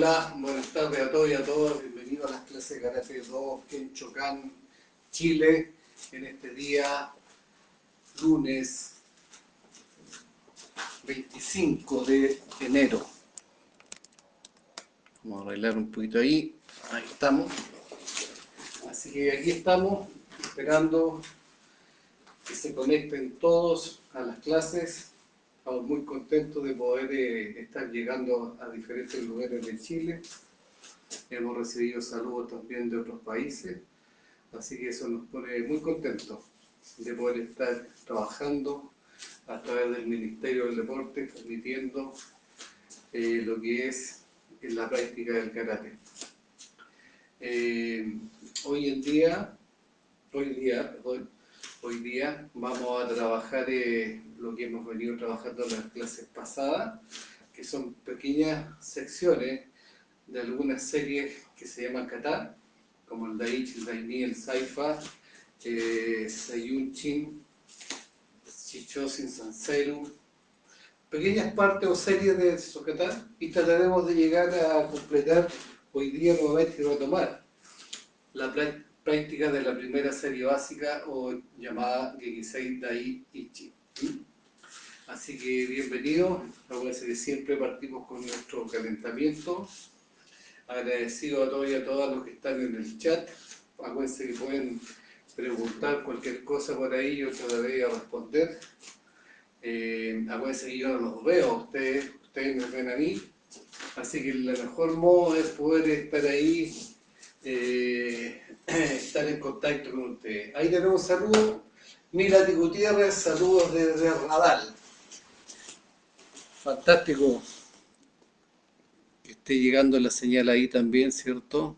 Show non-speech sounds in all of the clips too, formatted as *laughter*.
Hola, buenas tardes a todos y a todas. Bienvenidos a las clases de Karate 2 en Chocán, Chile, en este día lunes 25 de enero. Vamos a arreglar un poquito ahí. Ahí estamos. Así que aquí estamos esperando que se conecten todos a las clases. Estamos muy contentos de poder eh, estar llegando a diferentes lugares de Chile. Hemos recibido saludos también de otros países, así que eso nos pone muy contentos de poder estar trabajando a través del Ministerio del Deporte, transmitiendo eh, lo que es la práctica del karate. Eh, hoy en día, hoy día, hoy día vamos a trabajar eh, lo que hemos venido trabajando en las clases pasadas, que son pequeñas secciones de algunas series que se llaman kata, como el Daichi, el Daini, el Saifa, eh, Sayunchin, Chichosin, Sanseru, pequeñas partes o series de esos kata, y trataremos de llegar a completar hoy día nuevamente y retomar la práctica de la primera serie básica o llamada Gekisei Dai Ichi. Así que bienvenidos, acuérdense que siempre partimos con nuestro calentamiento. Agradecido a todos y a todas los que están en el chat. Acuérdense que pueden preguntar cualquier cosa por ahí, yo trataré de responder. Eh, acuérdense que yo no los veo a ustedes, ustedes me ven a mí. Así que el mejor modo es poder estar ahí, eh, *clears throat* estar en contacto con ustedes. Ahí tenemos un saludo. Milati Gutiérrez, saludos desde Radal. Fantástico que esté llegando la señal ahí también, ¿cierto?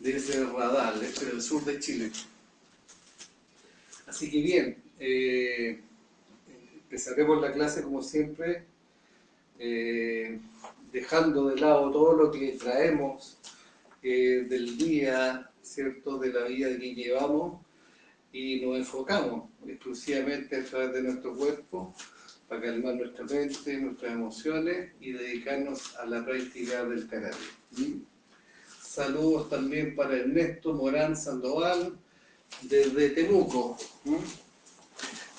Desde Radal, desde el sur de Chile. Así que bien, eh, empezaremos la clase como siempre, eh, dejando de lado todo lo que traemos eh, del día, ¿cierto? de la vida que llevamos y nos enfocamos exclusivamente a través de nuestro cuerpo para calmar nuestra mente, nuestras emociones y dedicarnos a la práctica del karate. Saludos también para Ernesto Morán Sandoval desde Temuco.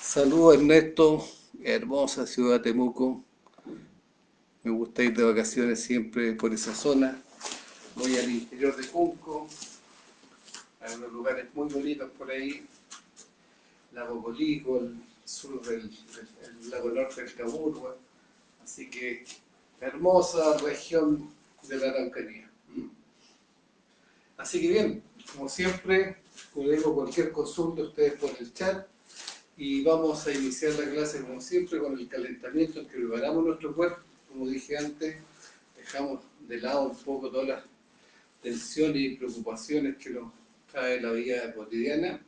Saludos Ernesto, hermosa ciudad de Temuco. Me gusta ir de vacaciones siempre por esa zona. Voy al interior de Cunco, hay unos lugares muy bonitos por ahí, Lago Colico, el sur del el lago norte del Caburgua, así que hermosa región de la Araucanía. Así que bien, como siempre, digo, cualquier consulta ustedes por el chat y vamos a iniciar la clase como siempre con el calentamiento en que preparamos nuestro cuerpo, como dije antes, dejamos de lado un poco todas las tensiones y preocupaciones que nos trae la vida cotidiana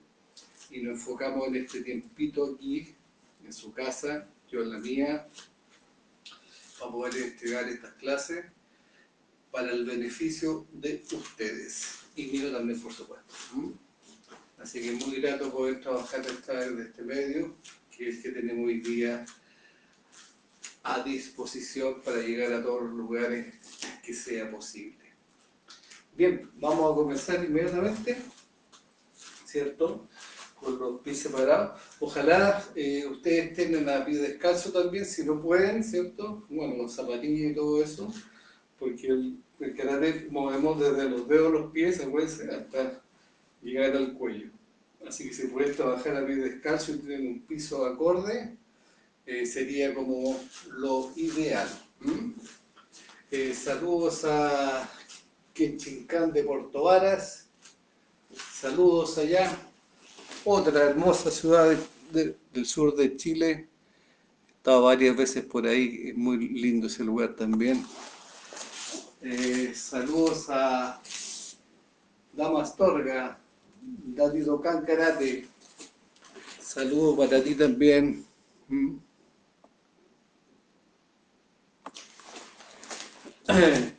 y nos enfocamos en este tiempito aquí, en su casa, yo en la mía, para poder entregar estas clases para el beneficio de ustedes y mío también, por supuesto. Así que muy grato poder trabajar de este medio, que es que tenemos hoy día a disposición para llegar a todos los lugares que sea posible. Bien, vamos a comenzar inmediatamente, ¿cierto? Con los pies separados. Ojalá eh, ustedes tengan a pie descalzo también, si no pueden, ¿cierto? Bueno, los zapatillas y todo eso, porque el, el karate movemos desde los dedos de los pies, acuérdense, hasta llegar al cuello. Así que si pueden trabajar a pie descalzo y tienen un piso acorde, eh, sería como lo ideal. Eh, saludos a Quenchincán de Porto Varas, saludos allá, otra hermosa ciudad del sur de Chile, he estado varias veces por ahí, es muy lindo ese lugar también. Eh, saludos a Damastorga, Dati Dokan Karate, saludos para ti también. *clears throat*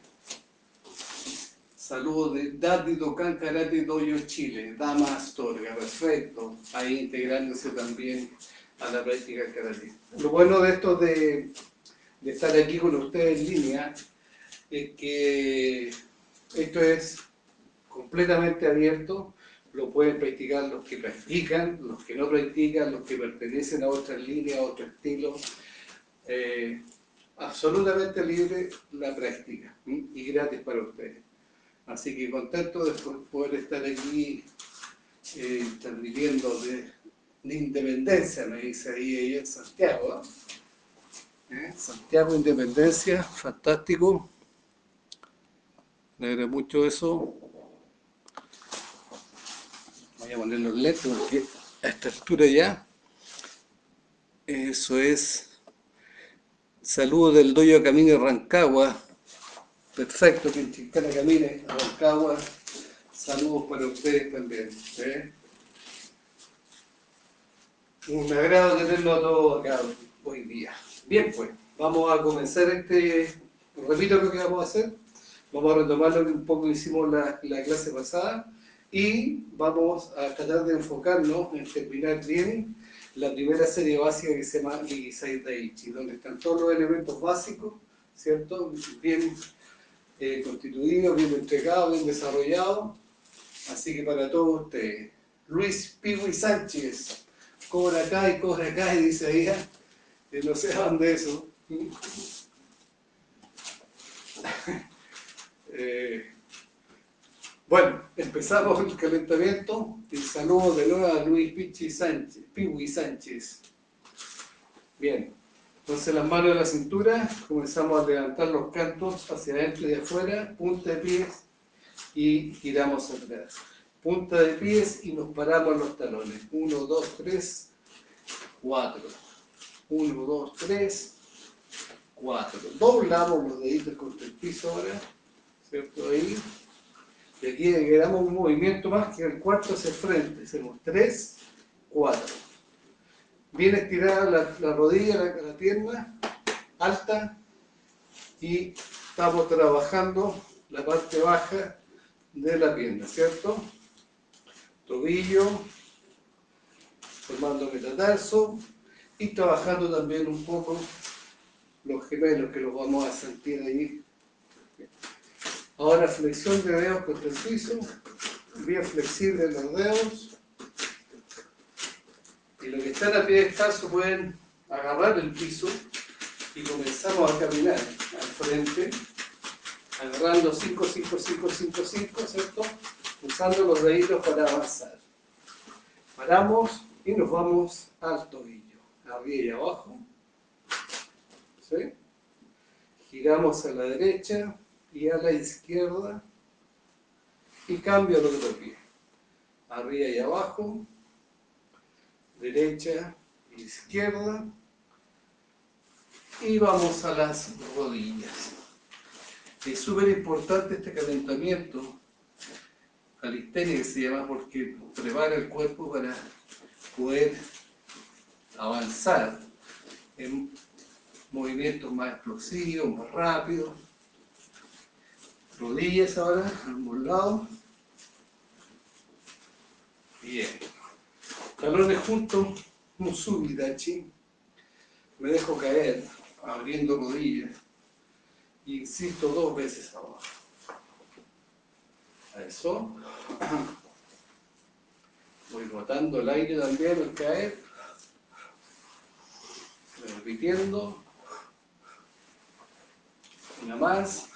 Saludos de Daddy Dokan Karate Doyo Chile, Dama Astorga, perfecto, ahí integrándose también a la práctica karate. Lo bueno de esto de, de estar aquí con ustedes en línea es que esto es completamente abierto, lo pueden practicar los que practican, los que no practican, los que pertenecen a otras líneas, a otro estilo. Eh, absolutamente libre la práctica y gratis para ustedes. Así que contento de poder estar aquí eh, de, Independencia, me dice ahí, en Santiago. ¿Eh? Santiago Independencia, fantástico. Me alegra mucho eso. Voy a poner los lentes porque a esta altura ya. Eso es. Saludos del Doyo Camino Rancagua. Perfecto, que en Chincana camine a Rancagua. Saludos para ustedes también. ¿eh? Un agrado tenerlo a todos acá hoy día. Bien, pues, vamos a comenzar este. Repito lo que vamos a hacer. Vamos a retomar lo que un poco hicimos la, la clase pasada y vamos a tratar de enfocarnos en terminar bien la primera serie básica que se llama Ligisai Daichi, donde están todos los elementos básicos, ¿cierto? Bien eh, constituidos, bien entregados, bien desarrollados. Así que para todos ustedes, Luis Piwi Sánchez, cobra acá y cobra acá, y dice ahí, que no se de eso. *laughs* eh, bueno, empezamos el calentamiento y saludo de nuevo a Luis Pichi Sánchez, Piwi Sánchez. Bien, entonces las manos de la cintura, comenzamos a levantar los cantos hacia adentro y afuera, punta de pies y giramos atrás. Punta de pies y nos paramos los talones. 1, 2, 3, 4. 1, 2, 3, 4. Doblamos los deditos contra el piso ahora, ¿cierto? Ahí y aquí damos un movimiento más que el cuarto hacia el frente. Hacemos 3, 4. Bien estirada la, rodilla, la, pierna, alta. Y estamos trabajando la parte baja de la pierna, ¿cierto? Tobillo, formando metatarso y trabajando también un poco los gemelos que los vamos a sentir ahí Ahora flexión de dedos contra el piso, bien flexible los dedos. Y los que están a pie descalzo pueden agarrar el piso y comenzamos a caminar al frente, agarrando 5, 5, 5, 5, 5, ¿cierto? Usando los deditos para avanzar. Paramos y nos vamos al tobillo, arriba y abajo. ¿Sí? Giramos a la derecha, y a la izquierda y cambio el otro pie. Arriba y abajo, derecha, izquierda y vamos a las rodillas. Es súper importante este calentamiento, calistenia que se llama porque prepara el cuerpo para poder avanzar en movimientos más explosivos, más rápidos rodillas ahora, ambos lados. Bien. Talones juntos, musubidachi. Me dejo caer, abriendo rodillas. Insisto dos veces abajo. Eso. *clears throat* Voy botando el aire también al caer. Repitiendo. Una más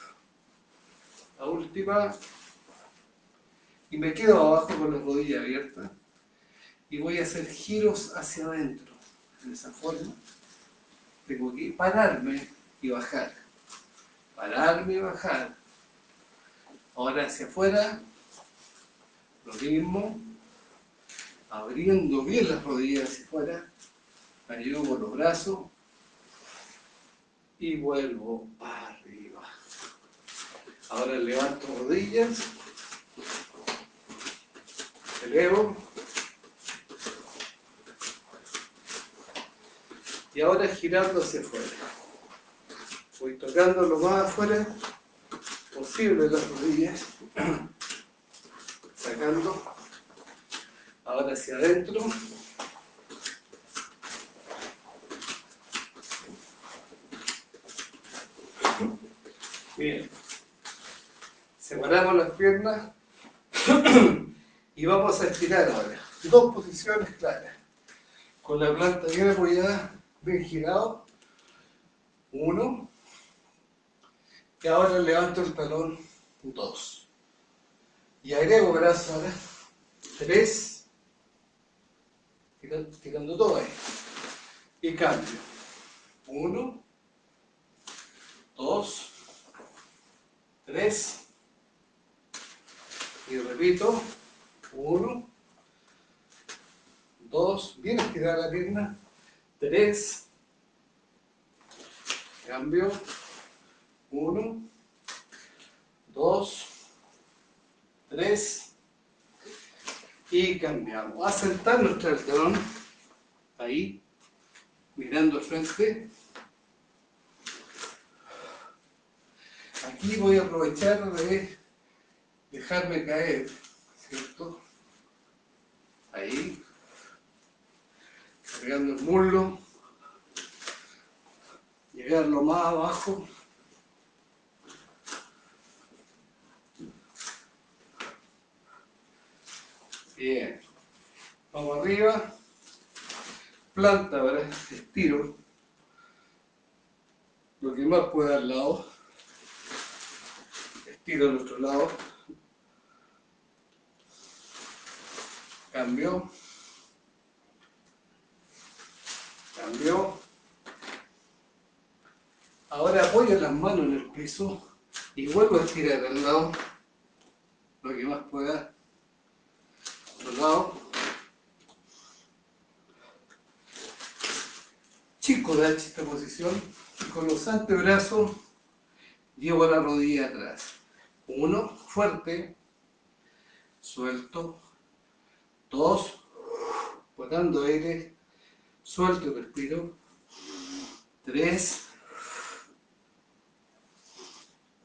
la última, y me quedo abajo con las rodillas abiertas y voy a hacer giros hacia adentro, de esa forma. Tengo que pararme y bajar, pararme y bajar. Ahora hacia afuera, lo mismo, abriendo bien las rodillas hacia afuera, ayudo los brazos y vuelvo arriba. Ahora levanto rodillas, elevo. Y ahora girando hacia afuera. Voy tocando lo más afuera posible las rodillas. *clears throat* Sacando. Ahora hacia adentro. Bien. Separamos las piernas *clears throat* y vamos a estirar ahora. Dos posiciones claras. Con la planta bien apoyada, bien girado. Uno. Y ahora levanto el talón. Dos. Y agrego brazo ahora. Tres. Tirando, tirando todo ahí. Y cambio. Uno. Dos. Tres. Y repito. Uno. Dos. Bien estirada la pierna. Tres. Cambio. Uno. Dos. Tres. Y cambiamos. A nuestro talón. Ahí. Mirando al frente. Aquí voy a aprovechar de dejarme caer, ¿cierto? Ahí, cargando el muslo, llegar lo más abajo. Bien, vamos arriba, planta, ¿verdad? estiro, lo que más pueda al lado, estiro al otro lado, Cambio. Cambio. Ahora apoyo las manos en el piso y vuelvo a estirar al lado lo que más pueda. Al lado. Chico de esta posición y con los antebrazos llevo la rodilla atrás. Uno, fuerte, suelto, dos, botando aire, suelto respiro, tres,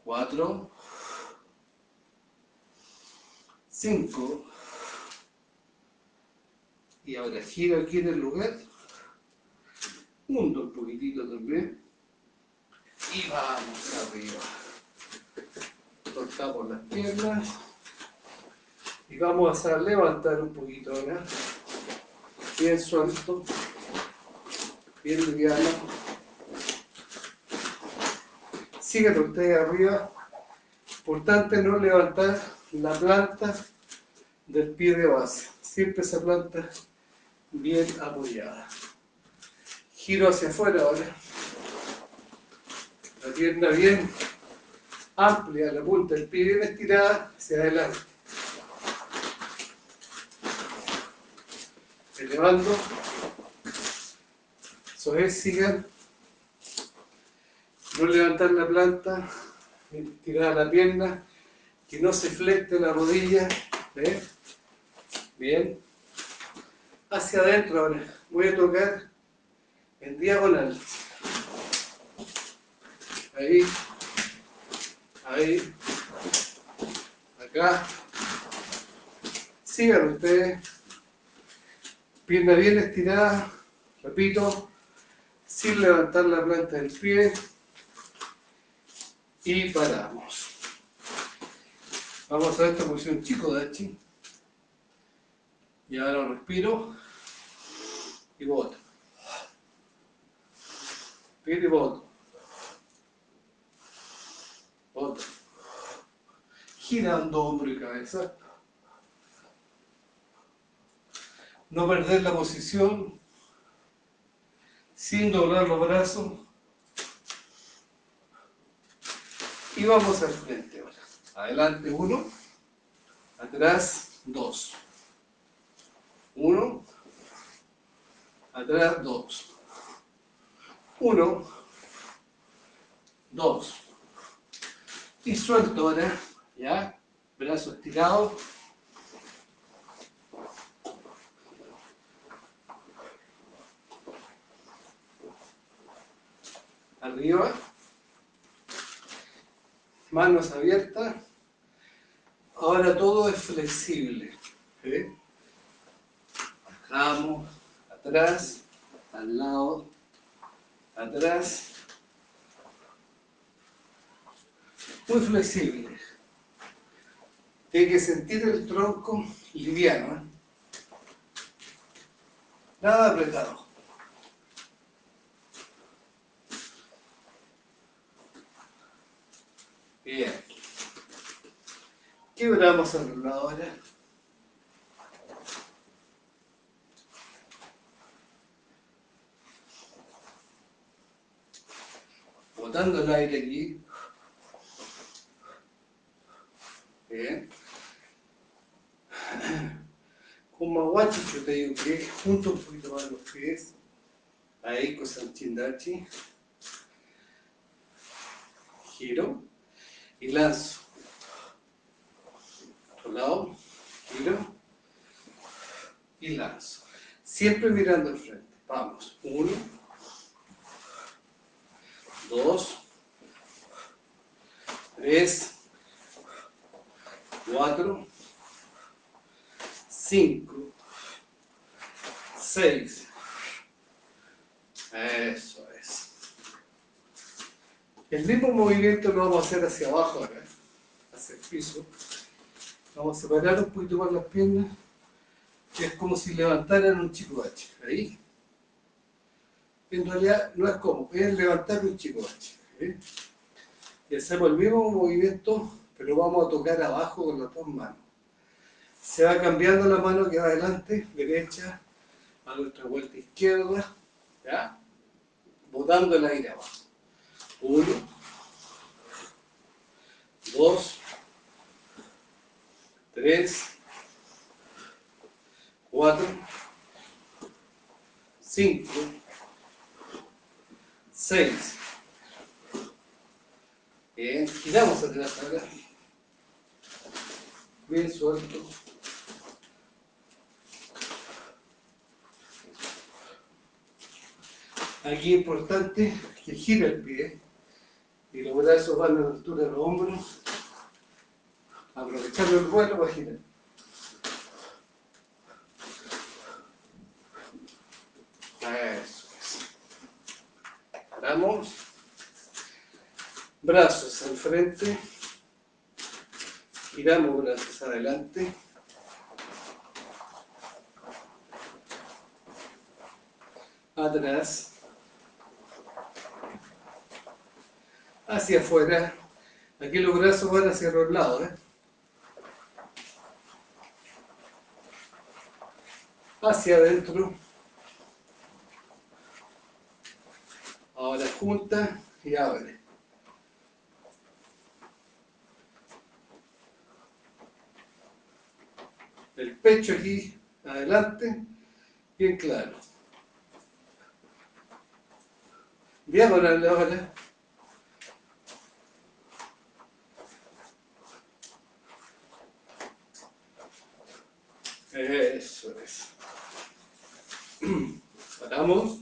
cuatro, cinco, y ahora giro aquí en el lugar, hundo un poquitito también, y vamos arriba. Cortamos las piernas. Y vamos a levantar un poquito ahora. Bien suelto. Bien liviano. Sigan ustedes arriba. Importante no levantar la planta del pie de base. Siempre esa planta bien apoyada. Giro hacia afuera ahora. La pierna bien amplia, la punta del pie bien estirada hacia adelante. elevando. Sigan. No levantar la planta, tirar la pierna, que no se flecte la rodilla. Bien. Hacia adentro ahora. Voy a tocar en diagonal. Ahí. Ahí. Acá. Sigan ustedes. Pierna bien estirada, repito, sin levantar la planta del pie. Y paramos. Vamos a esta posición chico dachi. Y ahora respiro y boto. Respiro y boto. Boto. Girando hombro y cabeza. no perder la posición sin doblar los brazos y vamos al frente ahora. Adelante uno, atrás dos. Uno, atrás dos. Uno, dos. Y suelto ahora, ya, brazo estirado arriba, manos abiertas, ahora todo es flexible. Bajamos, atrás, al lado, atrás, muy flexible. Tiene que sentir el tronco liviano. ¿eh? Nada apretado. Bien. ¿Qué vamos a hablar ahora? Botando el aire aquí. Bien. Con maguachi yo te digo que junto un poquito más los pies. Ahí con Sanchindachi. Giro y lanzo. Otro lado, giro y lanzo. Siempre mirando al frente. Vamos. Uno, dos, tres, cuatro, cinco, seis. Eso es. El mismo movimiento lo vamos a hacer hacia abajo ahora, hacia el piso. Vamos a separar un poquito más las piernas, que es como si levantaran un chico H. Ahí. En realidad no es como, es levantar un chico H. ¿eh? Y hacemos el mismo movimiento, pero vamos a tocar abajo con las dos manos. Se va cambiando la mano que va adelante, derecha, a nuestra vuelta izquierda, ¿ya? Botando el aire abajo. Uno, dos, tres, cuatro, cinco, seis. Bien, giramos atrás ahora. Bien suelto. Aquí es importante que gire el pie y los brazos van a la altura de los hombros, aprovechando el vuelo para girar. Eso es. Paramos. Brazos al frente. Giramos brazos adelante. Atrás. Hacia afuera. Aquí los brazos van hacia los lados. ¿eh? Hacia adentro. Ahora junta y abre. El pecho aquí adelante, bien claro. Diagonal ahora. Eso es. *clears throat* Paramos.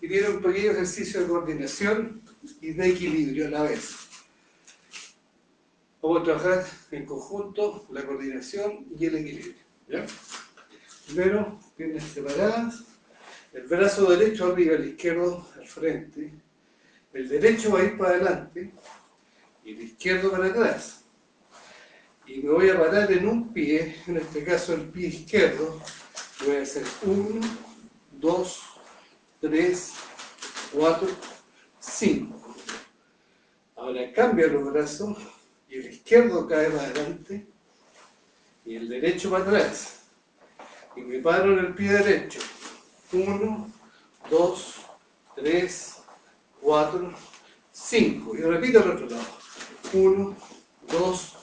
Y viene un pequeño ejercicio de coordinación y de equilibrio a la vez. Vamos a trabajar en conjunto la coordinación y el equilibrio. ¿ya? Primero, piernas separadas. El brazo derecho arriba, el izquierdo al frente. El derecho va a ir para adelante y el izquierdo para atrás y me voy a parar en un pie, en este caso el pie izquierdo, voy a hacer 1, 2, 3, 4, 5. Ahora cambio los brazos y el izquierdo cae para adelante y el derecho para atrás. Y me paro en el pie derecho. 1, 2, 3, 4, 5. Y repito al otro lado. 1, 2, 3,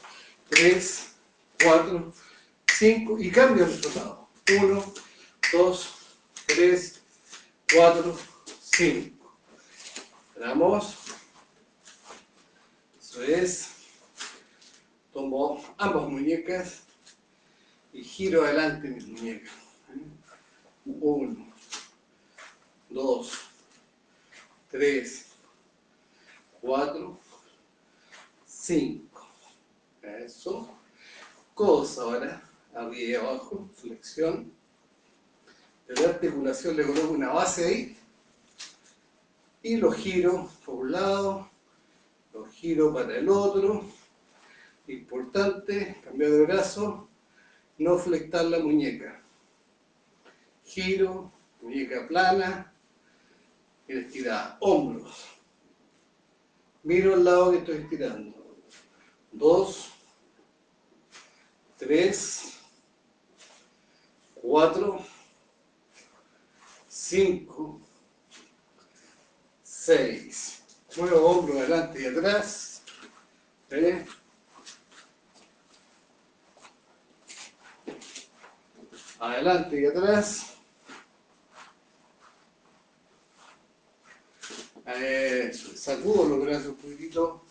4, 5 y cambio al otro lado. 1, 2, 3, 4, 5. Esperamos. Eso es. Tomo ambas muñecas y giro adelante mis muñecas. 1, 2, 3, 4, 5. Eso. Codos ahora, arriba y abajo, flexión. De la articulación le coloco una base ahí. Y lo giro por un lado, Lo giro para el otro. Importante, cambio de brazo, no flectar la muñeca. Giro, muñeca plana, y estirada. Hombros. Miro al lado que estoy estirando. Dos, tres, cuatro, cinco, seis. Muevo hombro adelante y atrás. ¿Eh? Adelante y atrás. Eso, sacudo los brazos un poquitito.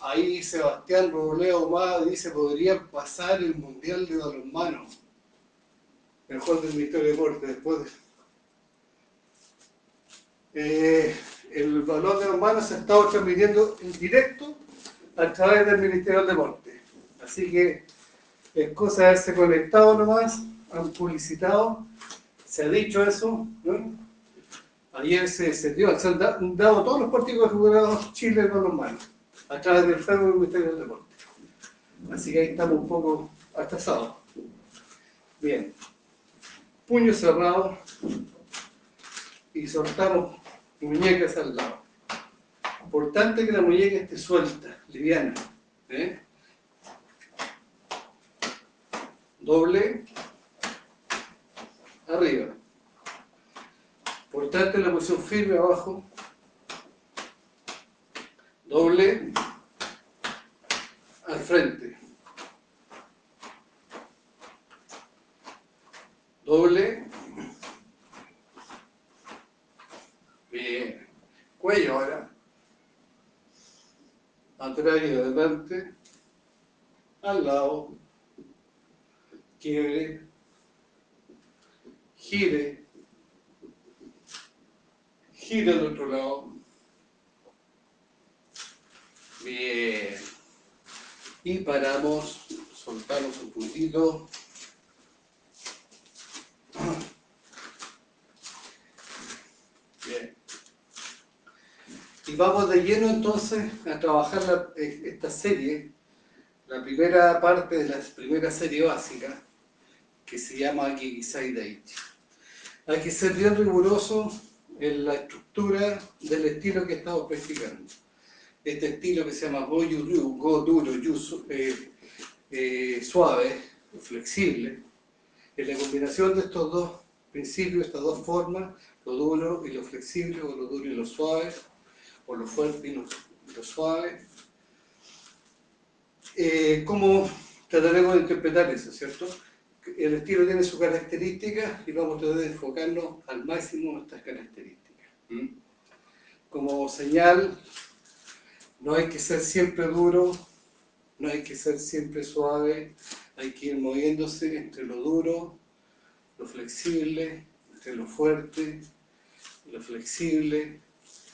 Ahí Sebastián Robledo más dice, podrían pasar el Mundial de Balonmano. Mejor del Ministerio de Deporte, después de... Eh, el balón de balonmano se ha estado transmitiendo en directo a través del Ministerio del Deporte. Así que es cosa de haberse conectado nomás, han publicitado, se ha dicho eso. Ayer se, se, dio, se han dado todos los partidos que ha jugado Chile con los a través del Facebook del Ministerio del Deporte. Así que ahí estamos un poco atrasados. Bien. Puño cerrado y soltamos muñecas al lado. Importante que la muñeca esté suelta, liviana. ¿eh? Doble arriba. Importante la posición firme abajo. Doble al frente. Doble. Bien. Cuello ahora. Atrás y adelante. Al lado. Quiebre. Gire gira al otro lado. Bien. Y paramos, soltamos un puntito. Bien. Y vamos de lleno entonces a trabajar eh, esta serie, la primera parte de la primera serie básica, que se llama Kigisai Daichi. Hay que ser bien riguroso en la estructura del estilo que estamos practicando. Este estilo que se llama Go Ryu, Go duro, Yu eh, eh, suave, flexible, en la combinación de estos dos principios, estas dos formas, lo duro y lo flexible, o lo duro y lo suave, o lo fuerte y lo, suave, eh, ¿cómo trataremos de interpretar eso, cierto? el estilo tiene sus características y vamos a tratar de enfocarnos al máximo en nuestras características. Como señal, no hay que ser siempre duro, no hay que ser siempre suave, hay que ir moviéndose entre lo duro, lo flexible, entre lo fuerte, lo flexible,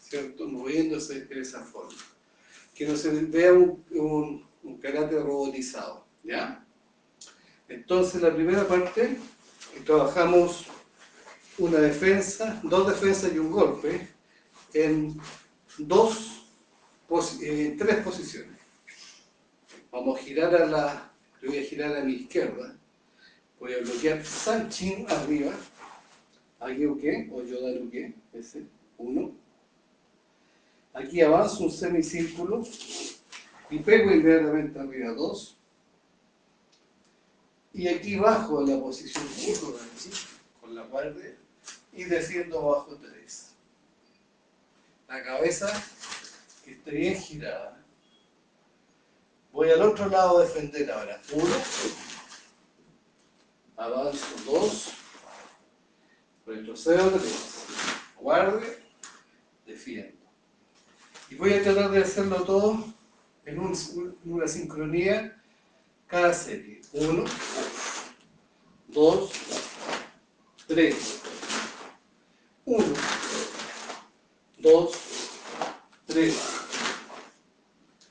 ¿cierto? Moviéndose de esa forma. Que no se vea un, un, robotizado, ¿ya? Entonces, la primera parte, trabajamos una defensa, dos defensas y un golpe en dos, en tres posiciones. Vamos a girar a la, yo voy a girar a mi izquierda, voy a bloquear Sanchin arriba, aquí qué? o qué? ese, uno. Aquí avanzo un semicírculo y pego inmediatamente arriba dos y aquí bajo la posición con la guardia y desciendo abajo 3. La cabeza que esté bien girada. Voy al otro lado a defender ahora. 1, avanzo 2, retrocedo 3, guarde, defiendo. Y voy a tratar de hacerlo todo en una sincronía cada serie. 1, 2, 3, 1, 2, 3,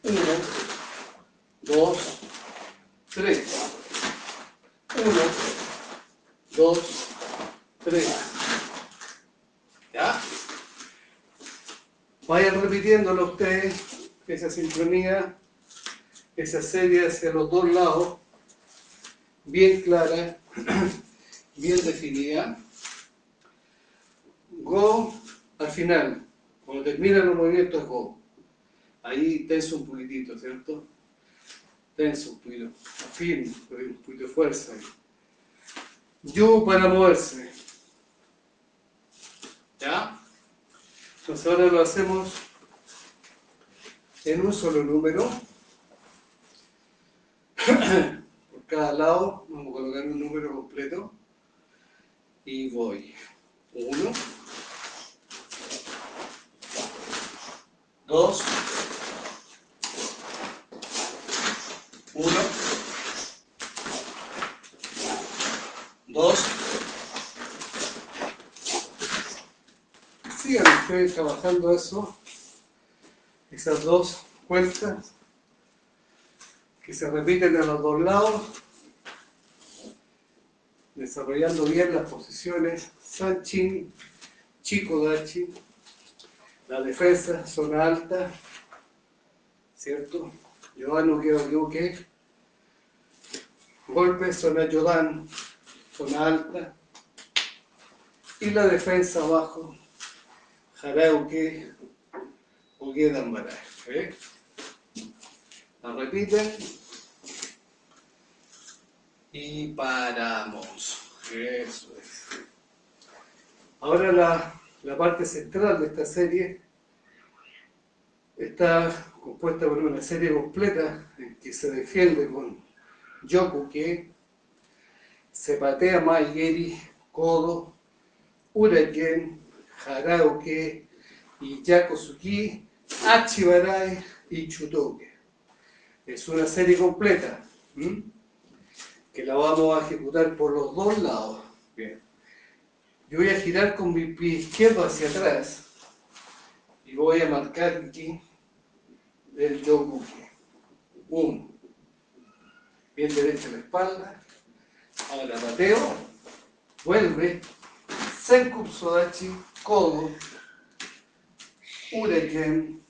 1, 2, 3, 1, 2, 3. ¿Ya? Vayan repitiéndolo ustedes, esa sincronía, esa serie hacia los dos lados, bien clara, *clears throat* bien definida. Go al final, cuando terminan los movimientos, go. Ahí tenso un poquitito, ¿cierto? Tenso un poquito, afirme, un poquito de fuerza. Yo para moverse. ¿Ya? Entonces ahora lo hacemos en un solo número. *coughs* Por cada lado vamos a colocar un número completo. Y voy. Uno. Dos. Uno. Dos. Sigan ustedes trabajando eso, esas dos cuentas que se repiten a los dos lados, desarrollando bien las posiciones Sanchin, Chico Dachi, la defensa, zona alta, ¿cierto? Yodanu Yuke, golpe, zona Yodan, zona alta, y la defensa abajo, Harauke, Uke Dambarai. ¿eh? La repiten y paramos. Eso es. Ahora la, la parte central de esta serie está compuesta por una serie completa que se defiende con Yoku que se patea Maigeri, Kodo, Uraken, Harauke y Yakosuki, Achibarai y Chutoke. Es una serie completa que la vamos a ejecutar por los dos lados. Bien. Yo voy a girar con mi pie izquierdo hacia atrás y voy a marcar aquí el yoguke. Uno. Bien derecha la espalda. Ahora bateo. Vuelve. Senku Sodachi. Kodo. Ureken.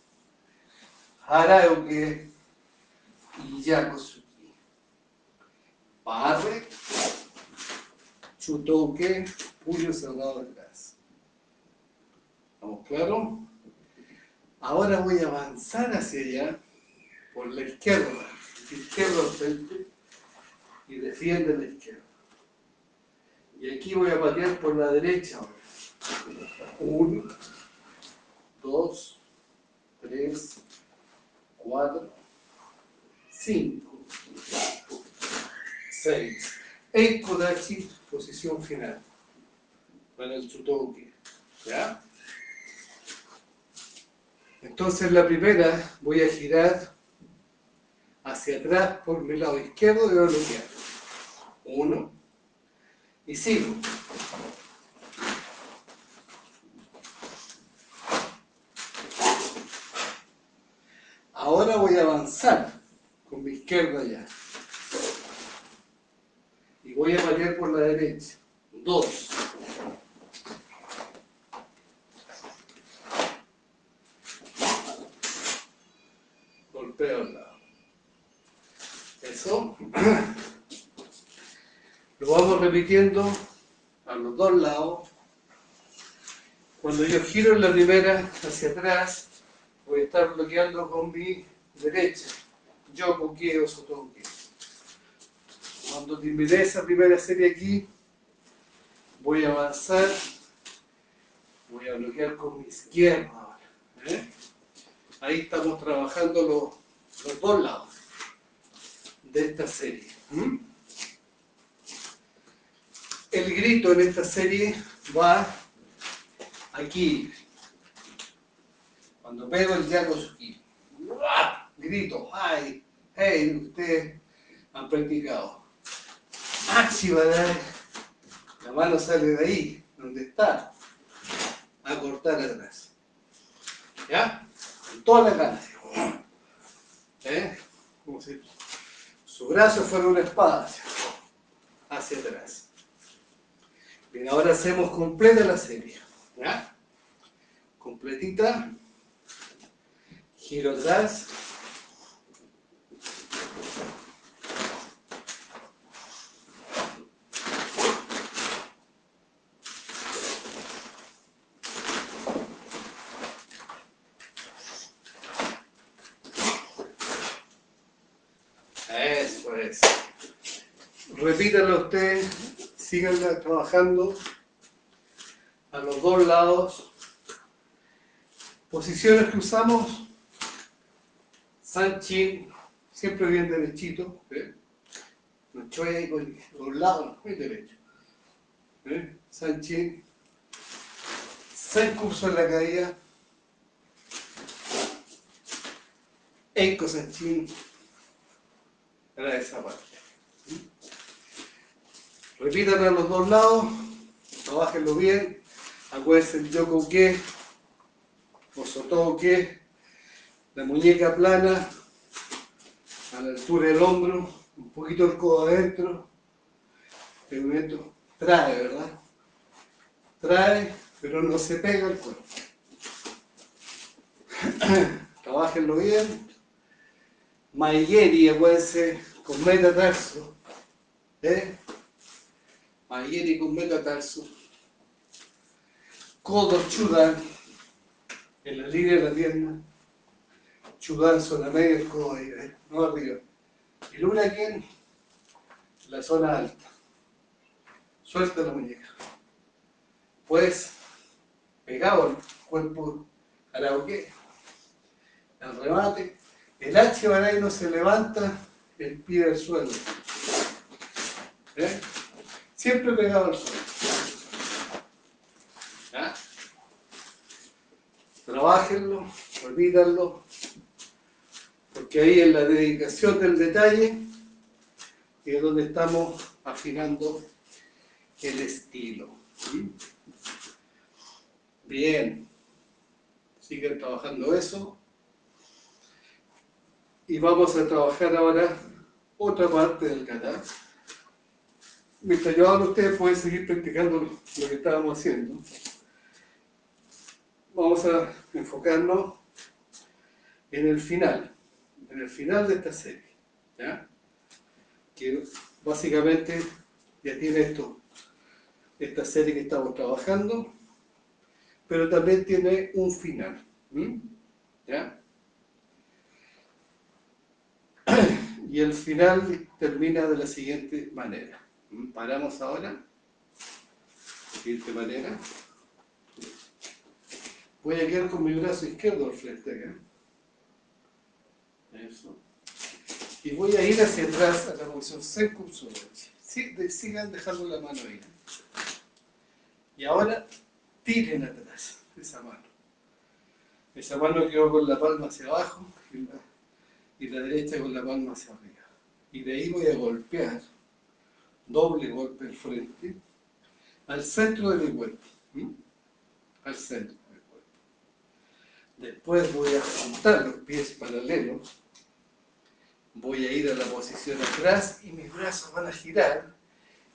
Haraoke. Y Yakosuki. Barre. Chutouke. Puño cerrado atrás. ¿Estamos claros? Ahora voy a avanzar hacia allá por la izquierda, izquierda al frente y defiende la izquierda. Y aquí voy a patear por la derecha. Uno, dos, tres, cuatro, cinco, seis. Eight posición final. Para el Tsutoki. ¿Ya? Entonces la primera voy a girar hacia atrás por mi lado izquierdo y voy a bloquear. Uno. Y sigo. Ahora voy a avanzar con mi izquierda ya. Y voy a patear por la derecha. Dos. Golpeo al lado. *clears throat* Lo vamos repitiendo a los dos lados. Cuando yo giro en la primera hacia atrás, voy a estar bloqueando con mi derecha. Yo con o sotoque. Cuando termine esa primera serie aquí, voy a avanzar, voy a bloquear con mi izquierda ahora. ¿eh? Ahí estamos trabajando los, los, dos lados de esta serie. El grito en esta serie va aquí. Cuando pego el Yakosuki. Grito, ¡ay! ¡Hey! Ustedes han practicado. Achibadai. La mano sale de ahí, donde está, a cortar atrás. ¿Ya? Con toda la ganas. ¿Eh? Su brazo fuera una espada hacia atrás. Bien, ahora hacemos completa la serie. ¿Ya? Completita. Giro atrás. Eso es. Repítalo usted, sigan trabajando a los dos lados. Posiciones que usamos, Sanchin, siempre bien derechito, ¿eh? no con los lados, muy derecho. ¿eh? Sanchin, curso en la caída, Eiko Sanchin, era esa parte. Repítanlo a los dos lados, trabajenlo bien, acuérdense el yoko que, o que, la muñeca plana, a la altura del hombro, un poquito el codo adentro, el movimiento trae, ¿verdad? Trae, pero no se pega el cuerpo. *coughs* Trabajenlo bien. Maigeri, acuérdense, con metatarso. ¿Eh? Maigeri con metatarso. Codo chudan en la línea de la pierna chudanzo la media del codo ¿eh? no arriba. Y aquí en la zona alta. Suelta la muñeca. Pues, pegado el cuerpo karaoke, el remate, el H no se levanta el pie del suelo. ¿Eh? Siempre pegado al suelo. ¿Ya? Trabajenlo, olvídalo, porque ahí en la dedicación del detalle es donde estamos afinando el estilo. Bien, siguen trabajando eso. Y vamos a trabajar ahora otra parte del canal. Mientras yo hablo, ustedes pueden seguir practicando lo que estábamos haciendo. Vamos a enfocarnos en el final en el final de esta serie, que básicamente ya tiene esto, esta serie que estamos trabajando, pero también tiene un final. ¿ya? *clears throat* Y el final termina de la siguiente manera. Paramos ahora. De siguiente manera. Voy a quedar con mi brazo izquierdo al frente acá. Eso. Y voy a ir hacia atrás a la posición curso Sí, sigan dejando la mano ahí. Y ahora tiren atrás esa mano. Esa mano quedó con la palma hacia abajo y la, derecha con la palma hacia arriba. Y de ahí voy a golpear, doble golpe al frente, al centro del cuerpo. Al centro del cuerpo. Después voy a juntar los pies paralelos voy a ir a la posición atrás y mis brazos van a girar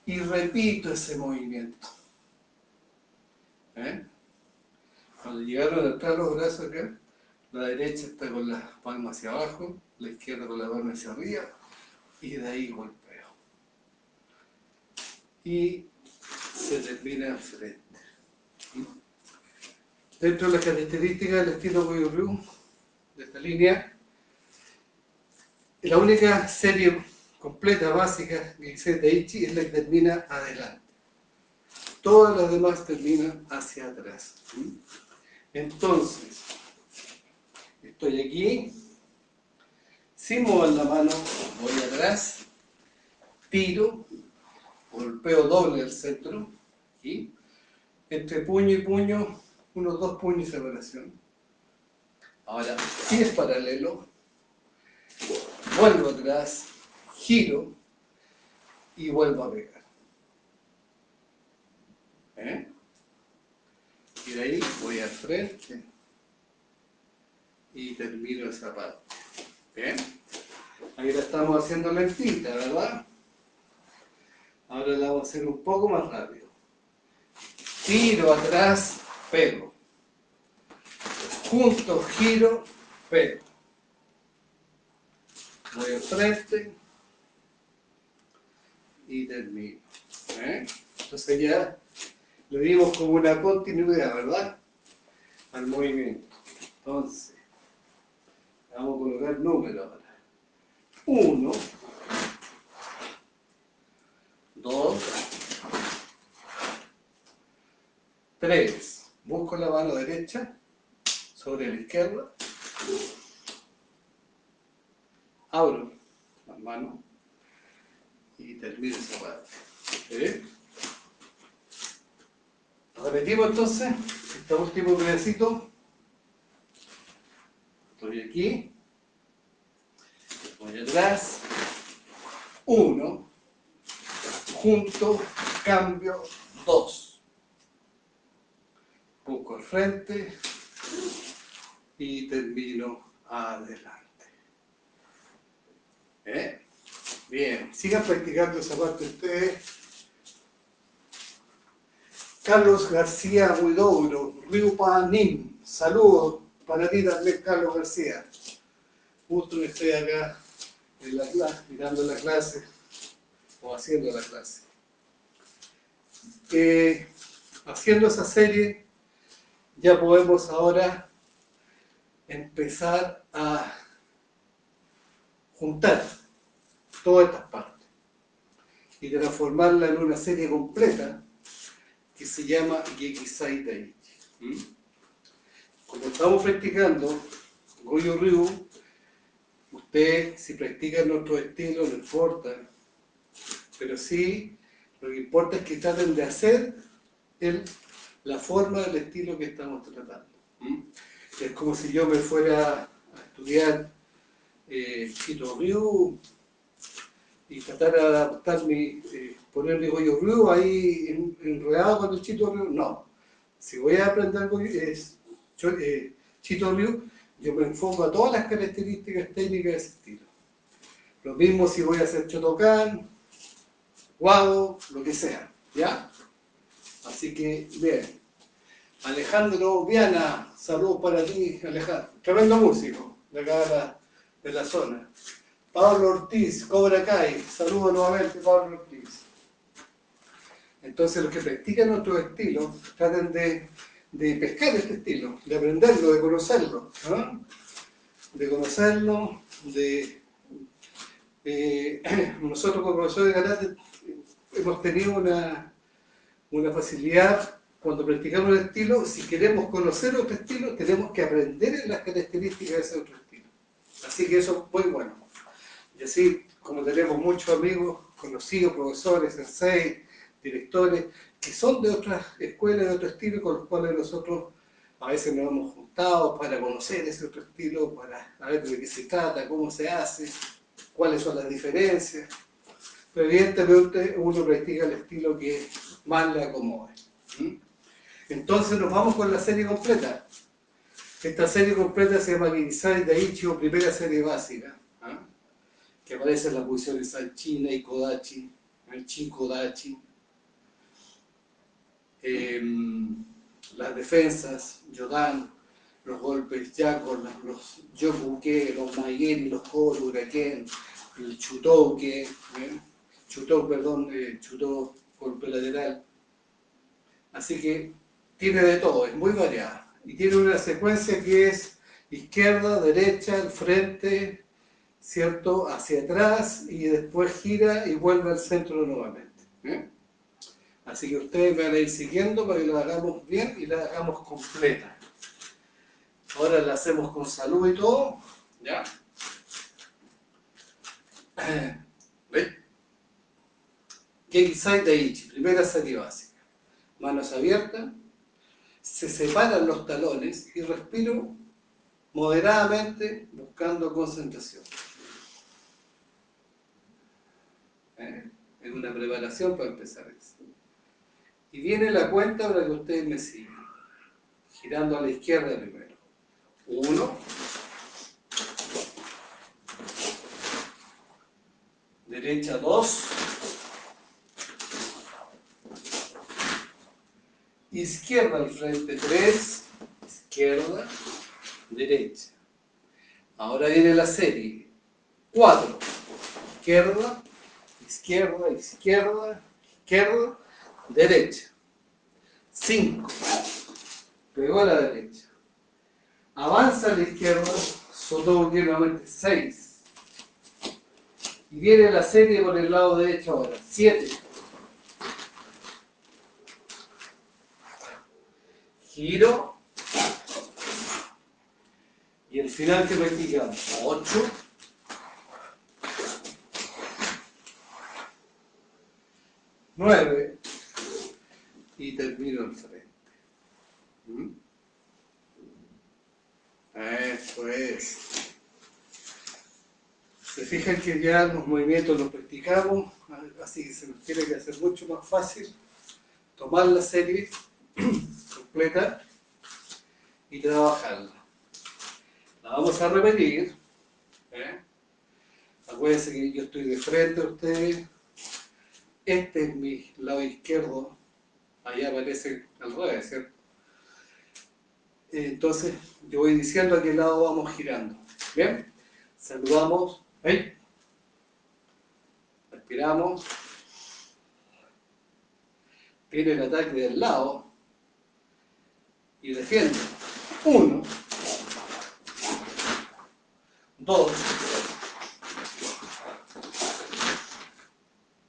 y repito ese movimiento. ¿Eh? Cuando llegaron atrás los brazos acá, la derecha está con las palmas hacia abajo, la izquierda con la palma hacia arriba y de ahí golpeo. Y se termina frente. Dentro de las características del estilo Ryu, de esta línea, la única serie completa, básica, que dice Daichi es la que termina adelante. Todas las demás terminan hacia atrás. Entonces, estoy aquí, sin mover la mano, voy atrás, tiro, golpeo doble al centro, aquí, entre puño y puño, unos dos puños de separación. Ahora, si es paralelo, vuelvo atrás, giro y vuelvo a pegar. ¿Eh? Y de ahí voy al frente y termino esa parte. ¿Bien? Ahí la estamos haciendo lentita, ¿verdad? Ahora la vamos a hacer un poco más rápido. Tiro atrás, pego. Junto, giro, pego. voy al frente y termino. ¿eh? Entonces ya lo dimos como una continuidad, ¿verdad? Al movimiento. Entonces, vamos a colocar número ahora. 1, 2, 3. Busco la mano derecha sobre la izquierda. Abro la mano y termino esa parte. ¿Eh? Repetimos entonces este último pedacito. Estoy aquí. Voy atrás. Uno. Junto. Cambio. Dos. Busco al frente. Y termino adelante. ¿Eh? Bien. Sigan practicando esa parte ustedes. Carlos García Huidobro, Río Panim. Saludos para ti también, Carlos García. Justo que estoy acá en la clase, mirando la clase haciendo la clase. Eh, haciendo esa serie, ya podemos ahora empezar a juntar todas estas partes y transformarla en una serie completa que se llama Gekisai Daichi. ¿Mm? Como estamos practicando Goyo Ryu, usted si practica nuestro estilo no importa, pero sí lo que importa es que traten de hacer la forma del estilo que estamos tratando. ¿Mm? Es como si yo me fuera a estudiar eh, Chito Ryu y tratar de adaptar mi, eh, poner mi Goyo Ryu ahí enredado con el Chito Ryu, no. Si voy a aprender es, eh, Chito Ryu, yo me enfoco a todas las características técnicas de ese estilo. Lo mismo si voy a hacer Chotokan, Guado, lo que sea, ¿ya? Así que, bien. Alejandro Viana, saludos para ti, Alejandro. Tremendo músico de acá de la, de zona. Pablo Ortiz, Cobra Kai, saludos nuevamente, Pablo Ortiz. Entonces los que practican nuestro estilo tratan de, pescar este estilo, de aprenderlo, de conocerlo, de conocerlo, de... Eh, *clears throat* nosotros como profesores de karate hemos tenido una, una facilidad cuando practicamos el estilo, si queremos conocer otro estilo, tenemos que aprender las características de ese otro estilo. Así que eso es muy bueno. Y así, como tenemos muchos amigos, conocidos, profesores, sensei, directores, que son de otras escuelas, de otro estilo, con los cuales nosotros a veces nos hemos juntado para conocer ese otro estilo, para ver de qué se trata, cómo se hace, cuáles son las diferencias. Pero evidentemente uno practica el estilo que más le acomode. Entonces nos vamos con la serie completa. Esta serie completa se llama Kirisai Daichi o primera serie básica que aparece en las posiciones Sanchina y Kodachi, Chin Kodachi, em, las defensas, Yodan, los golpes Yako, los Yokuke, los Maigeri, los Koru, Uraken, el Chutouke, ¿eh? Chutou, perdón, eh, Chutou, golpe lateral. Así que tiene de todo, es muy variada. Y tiene una secuencia que es izquierda, derecha, el frente, ¿cierto? Hacia atrás y después gira y vuelve al centro nuevamente. ¿eh? Así que ustedes van a ir siguiendo para que la hagamos bien y la hagamos completa. Ahora la hacemos con salud y todo. ¿Ya? *clears throat* ¿Ven? Keikisai Daichi, primera serie básica. Manos abiertas, se separan los talones y respiro moderadamente buscando concentración. ¿eh? Es una preparación para empezar eso. Y viene la cuenta para que ustedes me sigan. Girando a la izquierda primero. Uno. Derecha dos. Izquierda al frente tres. Izquierda, derecha. Ahora viene la serie. 4. Izquierda, izquierda, izquierda, izquierda, derecha. 5. Pegó a la derecha. Avanza a la izquierda, sotobo nuevamente 6. Y viene la serie por el lado derecho ahora. 7. Giro. Y el final que practicamos. 8. Nueve. Y termino el frente. ¿Mm? Eso es. Se fijan que ya los movimientos los practicamos, así que se nos tiene que hacer mucho más fácil tomar la serie *clears throat* y trabajarla. La vamos a repetir. ¿eh? Acuérdense que yo estoy de frente a ustedes. Este es mi lado izquierdo. Allá aparece al revés, ¿cierto? Entonces, yo voy diciendo a qué lado vamos girando. ¿Bien? Saludamos. Respiramos. Viene el ataque del lado. Y defiende. Uno. Dos.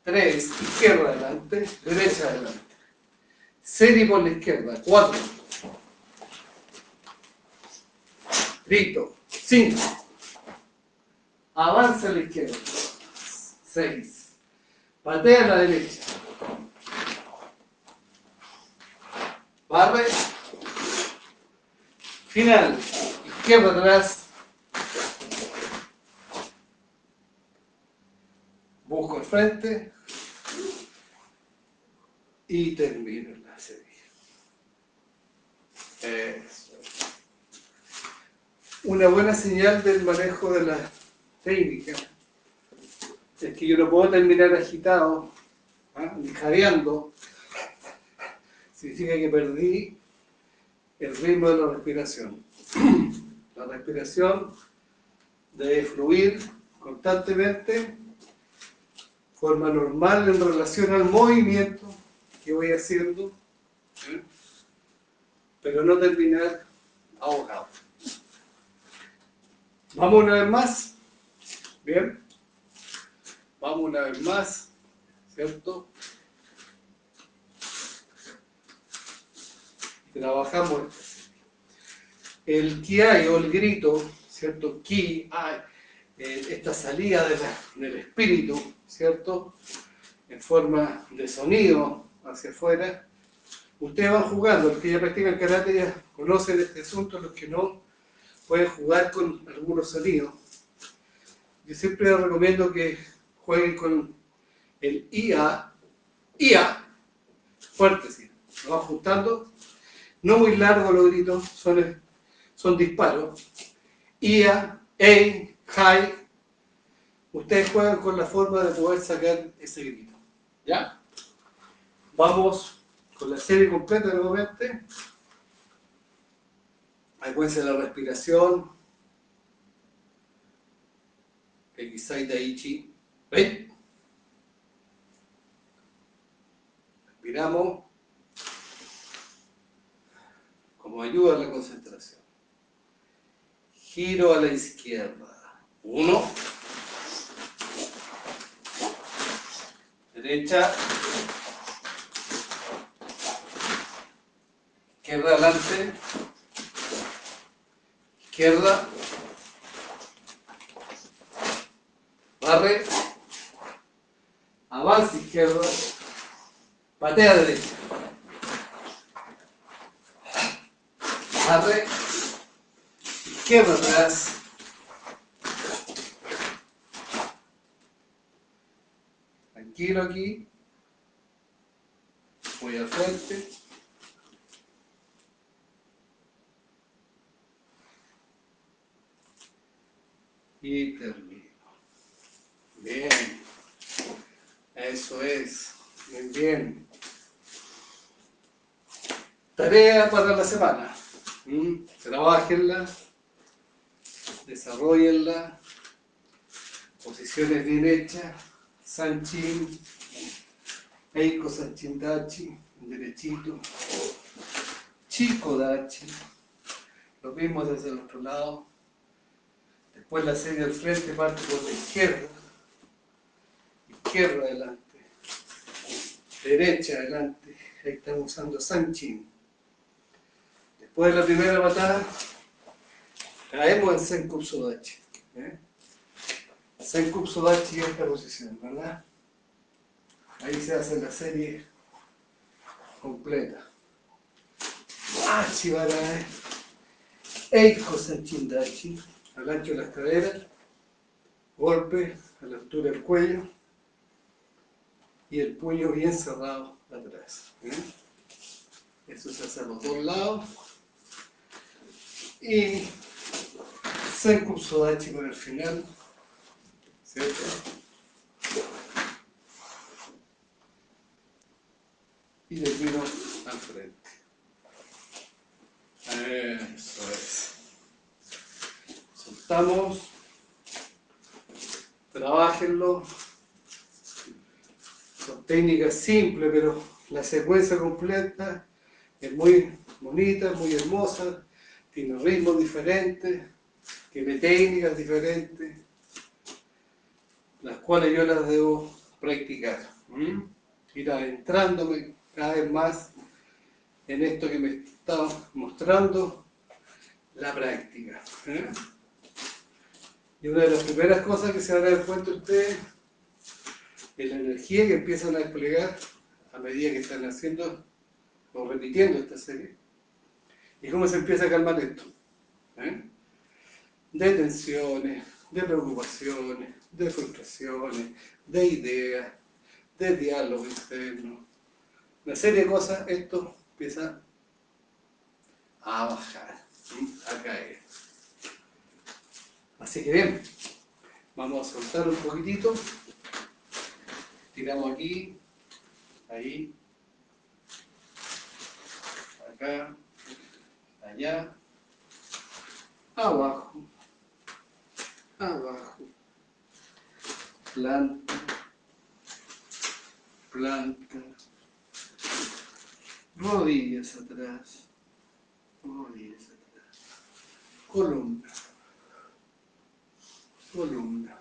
Tres. Izquierda adelante. Derecha adelante. Serie por la izquierda. Cuatro. Listo. 5. Avanza a la izquierda. 6. Patea a la derecha. Barre. Final. Izquierda atrás. Busco el frente. Y termino la serie. Eso. Una buena señal del manejo de la técnica es que yo no puedo terminar agitado, ¿ah? ni jadeando. Significa que perdí el ritmo de la respiración. *clears throat* La respiración debe fluir constantemente, forma normal en relación al movimiento que voy haciendo, ¿eh? pero no terminar ahogado. Vamos una vez más. Bien. Vamos una vez más. ¿Cierto? Trabajamos el ki o el grito, ¿cierto? Ki, hay, eh, esta salida del espíritu, ¿cierto? En forma de sonido hacia afuera. Ustedes van jugando, los que ya practican karate ya conocen este asunto, los que no, pueden jugar con algunos sonidos. Yo siempre recomiendo que jueguen con el IA, IA, fuerte, sí. Lo van ajustando, no muy largo los gritos, son, son disparos. IA, A, high. Ustedes juegan con la forma de poder sacar ese grito. ¿Ya? Vamos con la serie completa nuevamente. Acuérdense de la respiración. Ekisai Daichi. ¿Ven? Respiramos. Como ayuda a la concentración. Giro a la izquierda. Uno. Derecha. Izquierda adelante izquierda, barre, avanza izquierda, patea derecha, barre, izquierda atrás, tranquilo aquí, voy al frente, y termino. Bien. Eso es. Bien, bien. Tarea para la semana. ¿Mm? Trabajenla, desarrollenla, posiciones bien hechas, Sanchin, Eiko Sanchin Dachi, derechito, Chico Dachi, lo mismo desde el otro lado, después la serie al frente parte por la izquierda, izquierda adelante, derecha adelante, ahí estamos usando Sanchin. Después de la primera patada, caemos en Senkup Sodachi. ¿eh? Senkup Sodachi en esta posición, ¿verdad? Ahí se hace la serie completa. Achi Barae, Eiko Sanchindachi, al ancho de las caderas, golpe a la altura del cuello y el puño bien cerrado atrás. ¿eh? Eso se hace a los dos lados. Y Senkup Sodachi por el final, ¿cierto? Y le al frente. Eso es. Soltamos. Trabajenlo. Son técnicas simples, pero la secuencia completa es muy bonita, muy hermosa, tiene ritmos diferentes, tiene técnicas diferentes, las cuales yo las debo practicar. ¿Mm? Ir adentrándome cada vez más en esto que me está mostrando la práctica. ¿eh? Y una de las primeras cosas que se van a dar cuenta ustedes es la energía que empiezan a desplegar a medida que están haciendo o repitiendo esta serie. ¿Y cómo se empieza a calmar esto? ¿Eh? De tensiones, de preocupaciones, de frustraciones, de ideas, de diálogo interno. Una serie de cosas, esto empieza a bajar, a caer. Así que bien, vamos a soltar un poquitito. Tiramos aquí, ahí, acá, allá, abajo, abajo, planta, planta, rodillas atrás, rodillas atrás, columna, columna,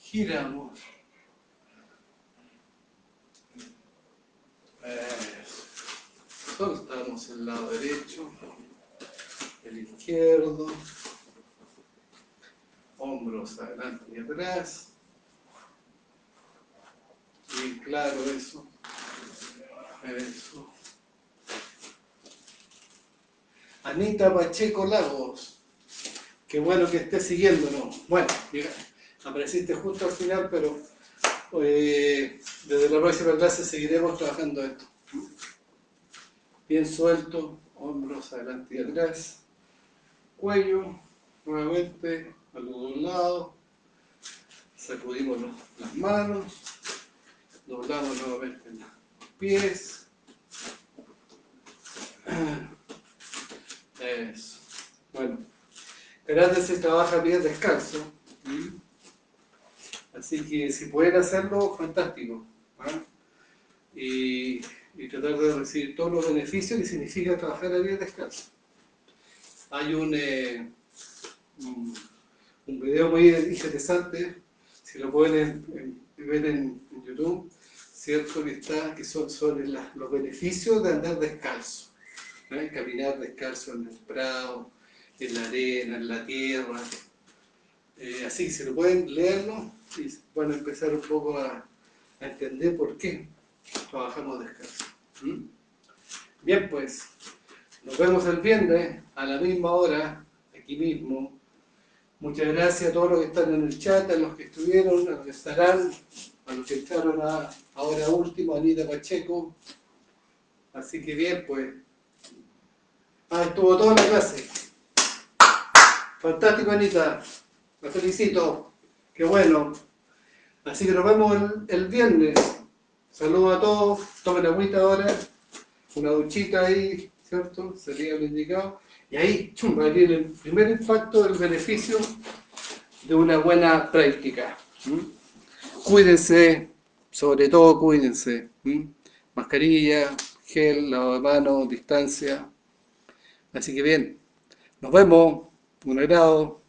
giramos, Eso. soltamos el lado derecho, el izquierdo, hombros adelante y atrás, bien claro eso, eso. Anita Pacheco Lagos, qué bueno que estés siguiéndonos. Bueno, mira, apareciste justo al final, pero eh, desde la próxima clase seguiremos trabajando esto. Bien suelto, hombros adelante y atrás, cuello, nuevamente a los dos lados, sacudimos las manos, doblamos nuevamente los pies. *clears throat* Eso. Bueno, Karate se trabaja bien descalzo. Así que si pueden hacerlo, fantástico. ¿ah? Y, tratar de recibir todos los beneficios que significa trabajar a bien descalzo. Hay un, eh, un, un, video muy interesante, si lo pueden ver en, YouTube, ¿cierto? Que, está, que son la, los beneficios de andar descalzo. Caminar descalzo en el prado, en la arena, en la tierra. Eh, así que si lo pueden leerlo, y van a empezar un poco a, entender por qué trabajamos descalzo. Bien, pues, nos vemos el viernes a la misma hora, aquí mismo. Muchas gracias a todos los que están en el chat, a los que estuvieron, a los que estarán, a los que entraron ahora último, Anita Pacheco. Así que bien, pues. Ah, estuvo toda la clase. Fantástico, Anita. La felicito. Qué bueno. Así que nos vemos el, el viernes. Saludos a todos. Tomen agüita ahora. Una duchita ahí, ¿cierto? Sería lo indicado. Y ahí, chum, va a venir el primer impacto del beneficio de una buena práctica. Cuídense, sobre todo cuídense. Mascarilla, gel, lavado de manos, distancia. Así que bien, nos vemos, un agrado.